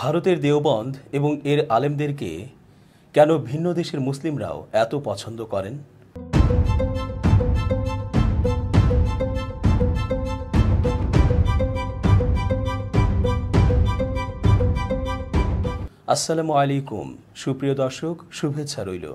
ভারতের দেওবন্দ এবং এর আলেমদেরকে কেন ভিন্ন দেশের মুসলিমরাও এত পছন্দ করেন? আসসালামু আলাইকুম। সুপ্রিয় দর্শক, শুভেচ্ছা রইল।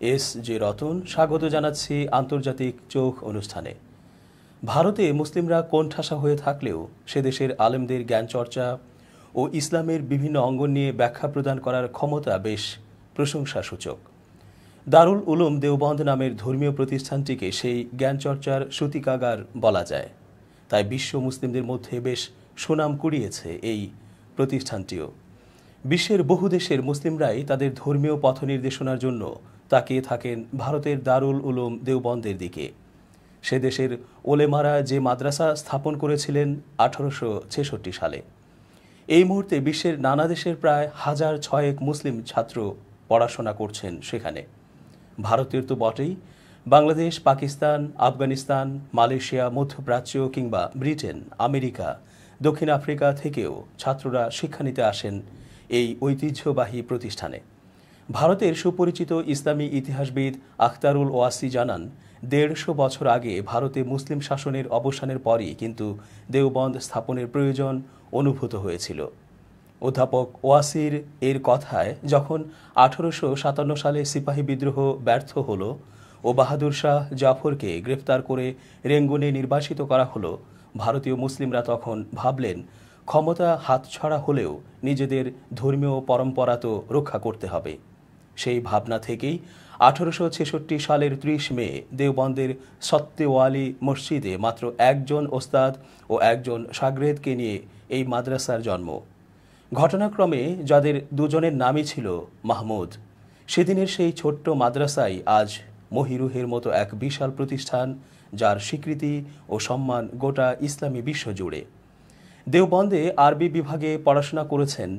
এস জে রতন স্বাগত জানাচ্ছি আন্তর্জাতিক চোখ অনুষ্ঠানে। ভারতে মুসলিমরা কোণঠাসা হয়ে থাকলেও সে দেশের আলেমদের জ্ঞান চর্চা ও ইসলামের বিভিন্ন অঙ্গন নিয়ে ব্যাখ্যা প্রদান করার ক্ষমতা বেশ প্রশংসাসূচক। দারুল উলুম দেওবন্দ নামের ধর্মীয় প্রতিষ্ঠানটিকে সেই জ্ঞানচর্চার সূতিকাগার বলা যায়। তাই বিশ্ব মুসলিমদের মধ্যে বেশ সুনাম কুড়িয়েছে এই প্রতিষ্ঠানটিও। বিশ্বের বহু দেশের মুসলিমরাই তাদের ধর্মীয় পথ নির্দেশনার জন্য তাকিয়ে থাকেন ভারতের দারুল উলুম দেওবন্দের দিকে। সে দেশের ওলেমারা যে মাদ্রাসা স্থাপন করেছিলেন আঠারোশো ছেষট্টি সালে। এই মুহূর্তে বিশ্বের নানা দেশের প্রায় হাজার ছয়েক মুসলিম ছাত্র পড়াশোনা করছেন সেখানে। ভারতের তো বটেই। বাংলাদেশ, পাকিস্তান, আফগানিস্তান, মালয়েশিয়া, মধ্যপ্রাচ্য কিংবা ব্রিটেন, আমেরিকা, দক্ষিণ আফ্রিকা থেকেও ছাত্ররা শিক্ষা নিতে আসেন এই ঐতিহ্যবাহী প্রতিষ্ঠানে। ভারতের সুপরিচিত ইসলামী ইতিহাসবিদ আখতারুল ওয়াসি জানান দেড়শো বছর আগে ভারতে মুসলিম শাসনের অবসানের পরই কিন্তু দেওবন্দ স্থাপনের প্রয়োজন অনুভূত হয়েছিল। অধ্যাপক ওয়াসির এর কথায়, যখন আঠারোশো সাতান্ন সালে সিপাহী বিদ্রোহ ব্যর্থ হল ও বাহাদুর শাহ জাফরকে গ্রেফতার করে রেঙ্গুনে নির্বাসিত করা হলো, ভারতীয় মুসলিমরা তখন ভাবলেন, ক্ষমতা হাতছাড়া হলেও নিজেদের ধর্মীয় পরম্পরা তো রক্ষা করতে হবে। সেই ভাবনা থেকেই আঠারোশো ছেষট্টি সালের ত্রিশ মে দেওবন্দের সত্যওয়ালি মসজিদে মাত্র একজন ওস্তাদ ও একজন সাগরেদকে নিয়ে এই মাদ্রাসার জন্ম। ঘটনাক্রমে যাদের দুজনের নামই ছিল মাহমুদ, সেদিনের সেই ছোট্ট মাদ্রাসাই আজ মহিরুহের মতো এক বিশাল প্রতিষ্ঠান যার স্বীকৃতি ও সম্মান গোটা ইসলামী বিশ্ব জুড়ে। দেওবন্দে আরবি বিভাগে পড়াশোনা করেছেন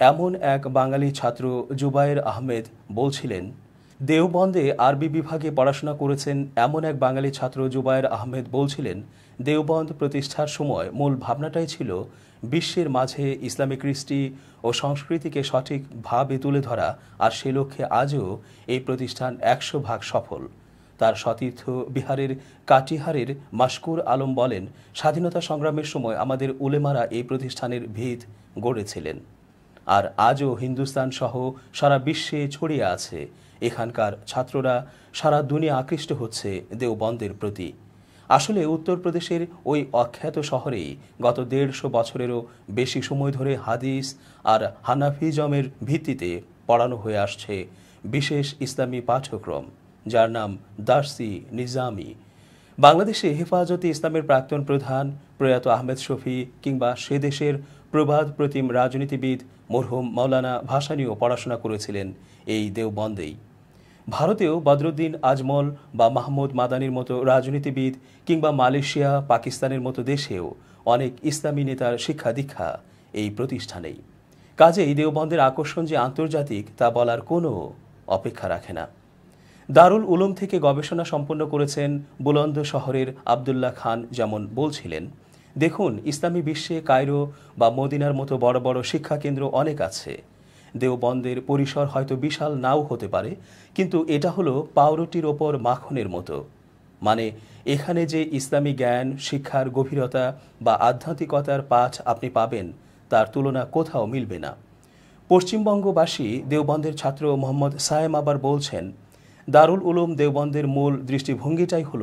এমন এক বাঙালি ছাত্র জুবায়ের আহমেদ বলছিলেন, দেওবন্দে আরবি বিভাগে পড়াশোনা করেছেন এমন এক বাঙালি ছাত্র জুবায়ের আহমেদ বলছিলেন, দেওবন্দ প্রতিষ্ঠার সময় মূল ভাবনাটাই ছিল বিশ্বের মাঝে ইসলামী কৃষ্টি ও সংস্কৃতিকে সঠিকভাবে তুলে ধরা, আর সে লক্ষ্যে আজও এই প্রতিষ্ঠান একশো ভাগ সফল। তার সতীর্থ বিহারের কাটিহারের মাসকুর আলম বলেন, স্বাধীনতা সংগ্রামের সময় আমাদের উলেমারা এই প্রতিষ্ঠানের ভিত গড়েছিলেন। আর আজও হিন্দুস্তান সহ সারা বিশ্বে ছড়িয়ে আছে। এখানকার ছাত্ররা সারা দুনিয়া আকৃষ্ট হচ্ছে দেওবন্দের প্রতি। আসলে উত্তরপ্রদেশের ওই অখ্যাত শহরেই গত দেড়শো বছরেরও বেশি সময় ধরে হাদিস আর হানাফিজমের ভিত্তিতে পড়ানো হয়ে আসছে বিশেষ ইসলামী পাঠ্যক্রম, যার নাম দার্সি নিজামি। বাংলাদেশে হেফাজতে ইসলামের প্রাক্তন প্রধান প্রয়াত আহমেদ শফি কিংবা সে দেশের প্রবাদ প্রতিম রাজনীতিবিদ, মরহুম মৌলানা ভাসানীও পড়াশোনা করেছিলেন এই দেওবন্দেই। ভারতেও বদরুদ্দিন আজমল বা মাহমুদ মাদানির মতো রাজনীতিবিদ কিংবা মালয়েশিয়া, পাকিস্তানের মতো দেশেও অনেক ইসলামী নেতার শিক্ষা দীক্ষা এই প্রতিষ্ঠানেই। কাজেই দেওবন্দের আকর্ষণ যে আন্তর্জাতিক তা বলার কোনো অপেক্ষা রাখে না। দারুল উলুম থেকে গবেষণা সম্পন্ন করেছেন বুলন্দ শহরের আবদুল্লাহ খান যেমন বলছিলেন দেখুন, ইসলামী বিশ্বে কায়রো বা মদিনার মতো বড় বড় শিক্ষা কেন্দ্র অনেক আছে। দেওবন্দের পরিসর হয়তো বিশাল নাও হতে পারে, কিন্তু এটা হলো পাউরুটির ওপর মাখনের মতো। মানে এখানে যে ইসলামী জ্ঞান, শিক্ষার গভীরতা বা আধ্যাত্মিকতার পাঠ আপনি পাবেন, তার তুলনা কোথাও মিলবে না। পশ্চিমবঙ্গবাসী দেওবন্দের ছাত্র মোহাম্মদ সায়েম আবার বলছেন, দারুল উলুম দেওবন্দের মূল দৃষ্টিভঙ্গিটাই হল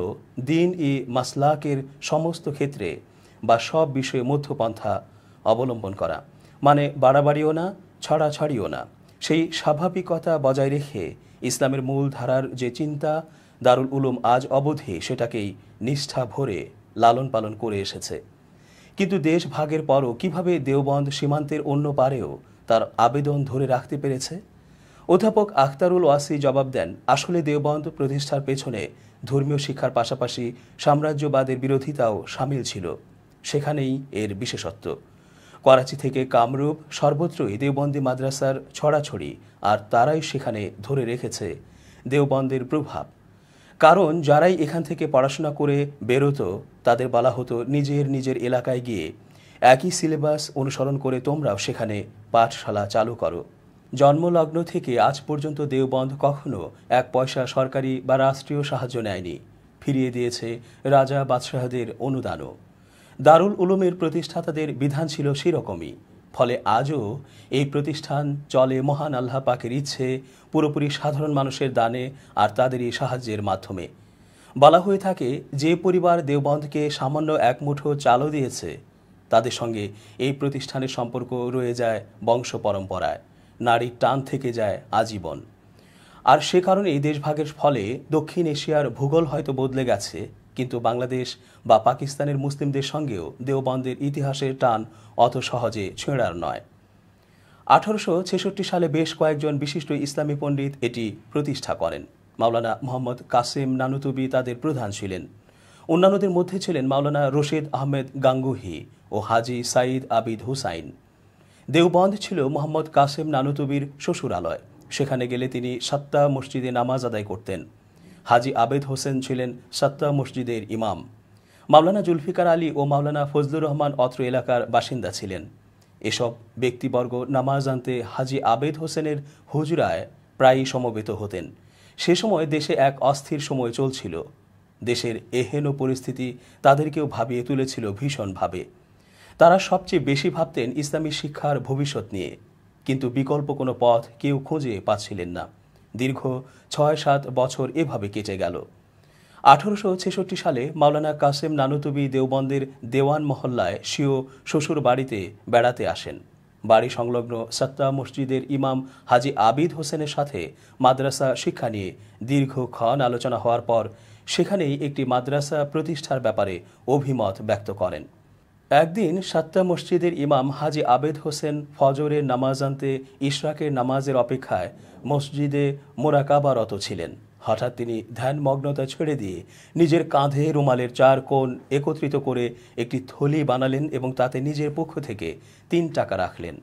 দিন ই মাসলাকের সমস্ত ক্ষেত্রে বা সব বিষয়ে মধ্যপন্থা অবলম্বন করা। মানে বাড়াবাড়িও না, ছড়াছড়িও না। সেই স্বাভাবিকতা বজায় রেখে ইসলামের মূল ধারার যে চিন্তা, দারুল উলুম আজ অবধি সেটাকেই নিষ্ঠা ভরে লালন পালন করে এসেছে। কিন্তু দেশ ভাগের পরও কীভাবে দেওবন্দ সীমান্তের অন্য পারেও তার আবেদন ধরে রাখতে পেরেছে? অধ্যাপক আখতারুল ওয়াসি জবাব দেন, আসলে দেওবন্দ প্রতিষ্ঠার পেছনে ধর্মীয় শিক্ষার পাশাপাশি সাম্রাজ্যবাদের বিরোধিতাও সামিল ছিল। সেখানেই এর বিশেষত্ব। করাচি থেকে কামরূপ সর্বত্রই দেওবন্দি মাদ্রাসার ছড়াছড়ি আর তারাই সেখানে ধরে রেখেছে দেওবন্দের প্রভাব। কারণ যারাই এখান থেকে পড়াশোনা করে বেরোতো, তাদের বলা হতো নিজের নিজের এলাকায় গিয়ে একই সিলেবাস অনুসরণ করে তোমরাও সেখানে পাঠশালা চালু করো। জন্মলগ্ন থেকে আজ পর্যন্ত দেওবন্ধ কখনো এক পয়সা সরকারি বা রাষ্ট্রীয় সাহায্য নেয়নি। ফিরিয়ে দিয়েছে রাজা বাদশাহদের অনুদানও। দারুল উলুমের প্রতিষ্ঠাতাদের বিধান ছিল সেরকমই। ফলে আজও এই প্রতিষ্ঠান চলে মহান আল্লাহ পাকের ইচ্ছে, পুরোপুরি সাধারণ মানুষের দানে আর তাদেরই সাহায্যের মাধ্যমে। বলা হয়ে থাকে, যে পরিবার দেওবন্ধকে সামান্য এক মুঠো চালও দিয়েছে, তাদের সঙ্গে এই প্রতিষ্ঠানের সম্পর্ক রয়ে যায় বংশ পরম্পরায়, নারীর টান থেকে যায় আজীবন। আর সে কারণে এই দেশভাগের ফলে দক্ষিণ এশিয়ার ভূগোল হয়তো বদলে গেছে কিন্তু বাংলাদেশ বা পাকিস্তানের মুসলিমদের সঙ্গেও দেওবন্দের ইতিহাসের টান অত সহজে ছেঁড়ার নয়। আঠারোশো সালে বেশ কয়েকজন বিশিষ্ট ইসলামী পণ্ডিত এটি প্রতিষ্ঠা করেন। মাওলানা মোহাম্মদ কাসিম নানুতুবি তাদের প্রধান ছিলেন। অন্যান্যদের মধ্যে ছিলেন মাওলানা রশিদ আহমেদ গাঙ্গুহি ও হাজি সাইদ আবিদ হুসাইন। দেওবন্দ ছিল মোহাম্মদ কাসেম নানুতুবির শ্বশুরালয়। সেখানে গেলে তিনি সাত্তা মসজিদে নামাজ আদায় করতেন। হাজি আবেদ হোসেন ছিলেন সত্তা মসজিদের ইমাম। মাওলানা জুলফিকার আলী ও মাওলানা ফজলুর রহমান অত্র এলাকার বাসিন্দা ছিলেন। এসব ব্যক্তিবর্গ নামাজ আনতে হাজি আবেদ হোসেনের হুজুরায় প্রায়ই সমবেত হতেন। সে সময় দেশে এক অস্থির সময় চলছিল। দেশের এহেন পরিস্থিতি তাদেরকেও ভাবিয়ে তুলেছিল ভীষণভাবে। তারা সবচেয়ে বেশি ভাবতেন ইসলামী শিক্ষার ভবিষ্যৎ নিয়ে। কিন্তু বিকল্প কোনো পথ কেউ খুঁজে পাচ্ছিলেন না। দীর্ঘ ছয় সাত বছর এভাবে কেটে গেল। আঠারোশো ছেষট্টি সালে মাওলানা কাসেম নানুতুবি দেওবন্দের দেওয়ান মহল্লায় স্বীয় শ্বশুর বাড়িতে বেড়াতে আসেন। বাড়ি সংলগ্ন সত্তা মসজিদের ইমাম হাজি আবিদ হোসেনের সাথে মাদ্রাসা শিক্ষা নিয়ে দীর্ঘক্ষণ আলোচনা হওয়ার পর সেখানেই একটি মাদ্রাসা প্রতিষ্ঠার ব্যাপারে অভিমত ব্যক্ত করেন। একদিন সাত্তা মসজিদের ইমাম হাজি আবেদ হোসেন ফজরের নামাজ আনতে ইশরাকের নামাজের অপেক্ষায় মসজিদে মোরাকাবারত ছিলেন। হঠাৎ তিনি ধ্যানমগ্নতা ছেড়ে দিয়ে নিজের কাঁধে রুমালের চার কোণ একত্রিত করে একটি থলি বানালেন এবং তাতে নিজের পক্ষ থেকে তিন টাকা রাখলেন।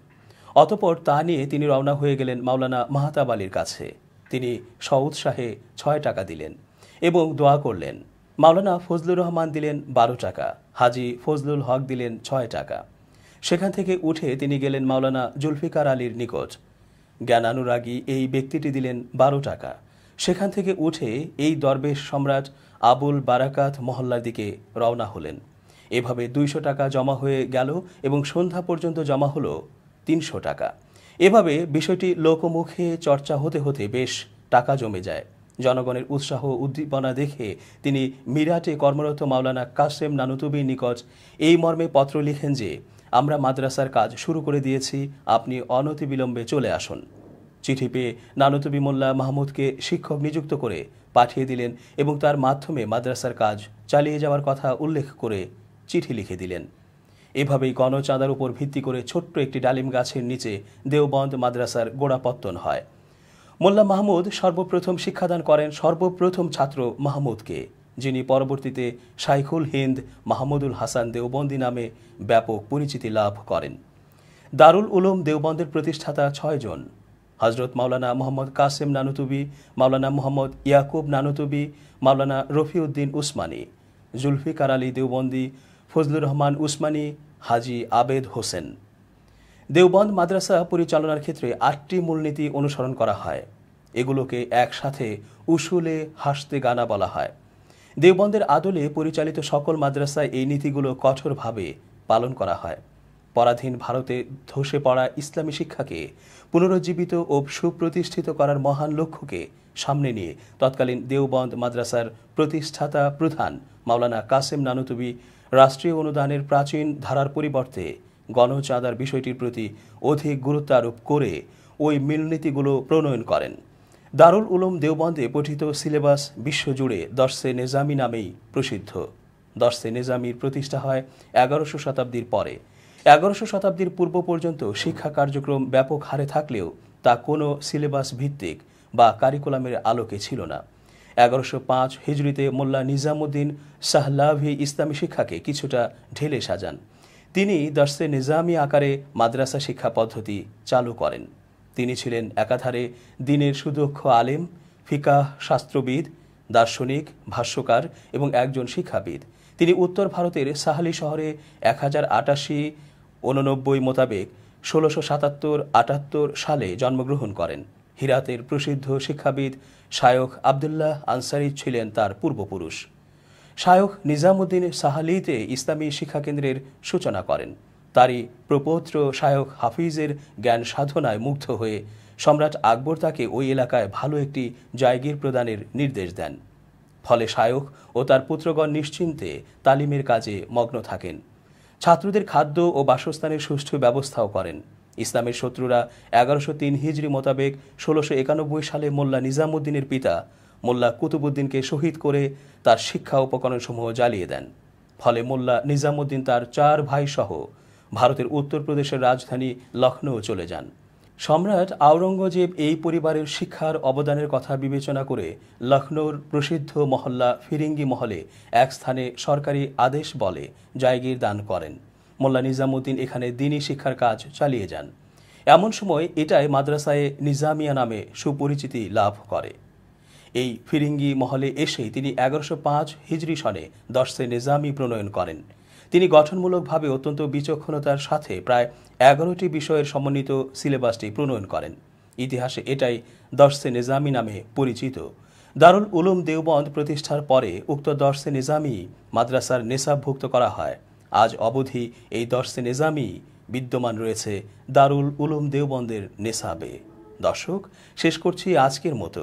অতপর তা নিয়ে তিনি রওনা হয়ে গেলেন মাওলানা মাহতাব আলীর কাছে। তিনি সউৎসাহে ছয় টাকা দিলেন এবং দোয়া করলেন। মাওলানা ফজলুর রহমান দিলেন বারো টাকা। হাজি ফজলুল হক দিলেন ছয় টাকা। সেখান থেকে উঠে তিনি গেলেন মাওলানা জুলফিকার আলীর নিকট। জ্ঞানানুরাগী এই ব্যক্তিটি দিলেন বারো টাকা। সেখান থেকে উঠে এই দরবেশ সম্রাট আবুল বারাকাত মহল্লার দিকে রওনা হলেন। এভাবে দুইশো টাকা জমা হয়ে গেল এবং সন্ধ্যা পর্যন্ত জমা হলো তিনশো টাকা। এভাবে বিষয়টি লোকমুখে চর্চা হতে হতে বেশ টাকা জমে যায়। জনগণের উৎসাহ উদ্দীপনা দেখে তিনি মিরাটে কর্মরত মাওলানা কাসেম নানুতুবির নিকট এই মর্মে পত্র লিখেন যে, আমরা মাদ্রাসার কাজ শুরু করে দিয়েছি, আপনি অনতিবিলম্বে চলে আসুন। চিঠি পেয়ে নানুতুবি মোল্লা মাহমুদকে শিক্ষক নিযুক্ত করে পাঠিয়ে দিলেন এবং তার মাধ্যমে মাদ্রাসার কাজ চালিয়ে যাওয়ার কথা উল্লেখ করে চিঠি লিখে দিলেন। এভাবেই গণচাঁদার উপর ভিত্তি করে ছোট্ট একটি ডালিম গাছের নিচে দেওবন্দ মাদ্রাসার গোড়াপত্তন হয়। মোল্লা মাহমুদ সর্বপ্রথম শিক্ষাদান করেন সর্বপ্রথম ছাত্র মাহমুদকে, যিনি পরবর্তীতে শাইখুল হিন্দ মাহমুদুল হাসান দেওবন্দি নামে ব্যাপক পরিচিতি লাভ করেন। দারুল উলুম দেওবন্দের প্রতিষ্ঠাতা ছয়জন হজরত মাওলানা মোহাম্মদ কাসেম নানুতুবি, মাওলানা মোহাম্মদ ইয়াকুব নানুতুবি, মাওলানা রফিউদ্দিন উসমানী, জুলফিকার আলী দেওবন্দি, ফজলুর রহমান উসমানী, হাজি আবেদ হোসেন। দেওবন্দ মাদ্রাসা পরিচালনার ক্ষেত্রে আটটি মূলনীতি অনুসরণ করা হয়। এগুলোকে একসাথে উসুলে হাসতে গানা বলা হয়। দেওবন্দের আদলে পরিচালিত সকল মাদ্রাসায় এই নীতিগুলো কঠোরভাবে পালন করা হয়। পরাধীন ভারতে ধসে পড়া ইসলামী শিক্ষাকে পুনরুজ্জীবিত ও সুপ্রতিষ্ঠিত করার মহান লক্ষ্যকে সামনে নিয়ে তৎকালীন দেওবন্দ মাদ্রাসার প্রতিষ্ঠাতা প্রধান মাওলানা কাসেম নানুতুবি রাষ্ট্রীয় অনুদানের প্রাচীন ধারার পরিবর্তে গণচাঁদার বিষয়টির প্রতি অধিক গুরুত্ব আরোপ করে ওই মিলনীতিগুলো প্রণয়ন করেন। দারুল উলুম দেওবন্দে পঠিত সিলেবাস বিশ্বজুড়ে দর্শে নেজামি নামেই প্রসিদ্ধ। দর্শে নেজামির প্রতিষ্ঠা হয় এগারোশো শতাব্দীর পরে। এগারোশো শতাব্দীর পূর্ব পর্যন্ত শিক্ষা কার্যক্রম ব্যাপক হারে থাকলেও তা কোনো সিলেবাস ভিত্তিক বা কারিকুলামের আলোকে ছিল না। এগারোশো পাঁচ হিজড়িতে মোল্লা নিজামুদ্দিন সাহলাভি ইসলামী শিক্ষাকে কিছুটা ঢেলে সাজান। তিনি দর্শে নিজামি আকারে মাদ্রাসা শিক্ষা পদ্ধতি চালু করেন। তিনি ছিলেন একাধারে দিনের সুদক্ষ আলেম, ফিকাহ, শাস্ত্রবিদ, দার্শনিক, ভাষ্যকার এবং একজন শিক্ষাবিদ। তিনি উত্তর ভারতের সাহালি শহরে এক হাজার আটাশি উননব্বই মোতাবেক ষোলোশো সাতাত্তর আটাত্তর সালে জন্মগ্রহণ করেন। হিরাতের প্রসিদ্ধ শিক্ষাবিদ শায়খ আবদুল্লাহ আনসারি ছিলেন তার পূর্বপুরুষ। শায়খ নিজামুদ্দিন সাহালিতে ইসলামী শিক্ষাকেন্দ্রের সূচনা করেন। তারই প্রপৌত্র শায়খ হাফিজের জ্ঞান সাধনায় মুগ্ধ হয়ে সম্রাট আকবর তাকে ওই এলাকায় ভালো একটি জায়গির প্রদানের নির্দেশ দেন। ফলে শায়খ ও তার পুত্রগণ নিশ্চিন্তে তালিমের কাজে মগ্ন থাকেন। ছাত্রদের খাদ্য ও বাসস্থানের সুষ্ঠু ব্যবস্থাও করেন। ইসলামের শত্রুরা এগারোশো তিন হিজড়ি মোতাবেক ষোলোশো একানব্বই সালে মোল্লা নিজামুদ্দিনের পিতা মোল্লা কুতুবুদ্দিনকে শহীদ করে তার শিক্ষা উপকরণসমূহ জ্বালিয়ে দেন। ফলে মোল্লা নিজামুদ্দিন তার চার ভাই সহ ভারতের উত্তরপ্রদেশের রাজধানী লখনৌ চলে যান। সম্রাট আওরঙ্গজেব এই পরিবারের শিক্ষার অবদানের কথা বিবেচনা করে লখনৌর প্রসিদ্ধ মহল্লা ফিরিঙ্গি মহলে এক স্থানে সরকারি আদেশ বলে জায়গির দান করেন। মোল্লা নিজামুদ্দিন এখানে দিনই শিক্ষার কাজ চালিয়ে যান। এমন সময় এটাই মাদ্রাসায় নিজামিয়া নামে সুপরিচিতি লাভ করে। এই ফিরিঙ্গি মহলে এসেই তিনি এগারোশো পাঁচ হিজরি সনে দর্শে নিজামি প্রণয়ন করেন। তিনি গঠনমূলকভাবে অত্যন্ত বিচক্ষণতার সাথে প্রায় এগারোটি বিষয়ের সমন্বিত সিলেবাসটি প্রণয়ন করেন। ইতিহাসে এটাই দর্শে নিজামি নামে পরিচিত। দারুল উলুম দেওবন্দ প্রতিষ্ঠার পরে উক্ত দর্শে নিজামি মাদ্রাসার নেশাবভুক্ত করা হয়। আজ অবধি এই দর্শে নিজামি বিদ্যমান রয়েছে দারুল উলুম দেওবন্দের নেশাবে দর্শক, শেষ করছি আজকের মতো।